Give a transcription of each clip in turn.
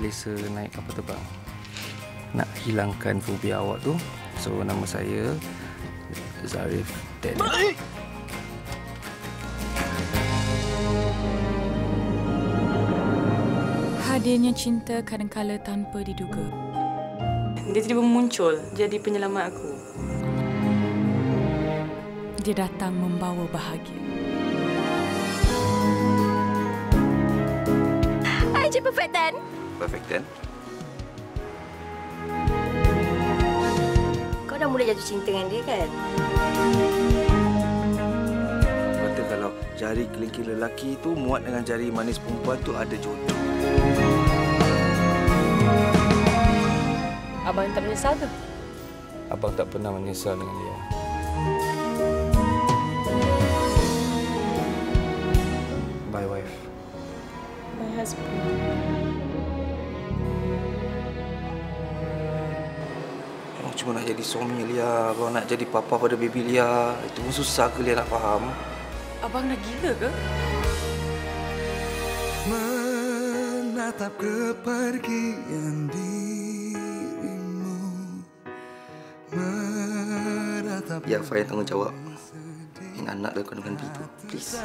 selesa naik kapal terbang. Nak hilangkan fobia awak tu. So nama saya Zarif Daniel. Hadirnya cinta kadangkala tanpa diduga. Dia tiba muncul jadi penyelamat aku. Dia datang membawa bahagia. Hai, Cik Perfect Ten. Kau dah mula jatuh cinta dengan dia kan? Kata kalau jari kelingking lelaki tu muat dengan jari manis perempuan tu ada jodoh. Abang tak menyesal ke? Abang tak pernah menyesal dengan dia. Bye wife. My husband. Cuma nak jadi suami Lia. Abang nak jadi papa pada baby Lia. Itu pun susah ke Lia nak faham? Abang dah gila ke? Menatap kepergian dirimu Menatap Ya, Fahir tanggungjawab. Ini anak dalam kandungan itu. Please.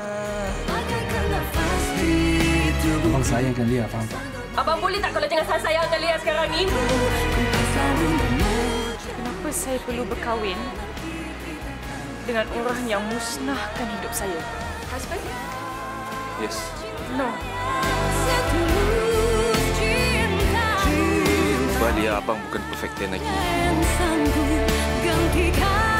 Abang sayangkan dia, faham tak? Abang boleh tak kalau jangan sayangkan Lia sekarang ni? Kenapa saya perlu berkahwin dengan orang yang musnahkan hidup saya? Husband? Yes. No. Sebab dia abang bukan perfect lagi. Gantikan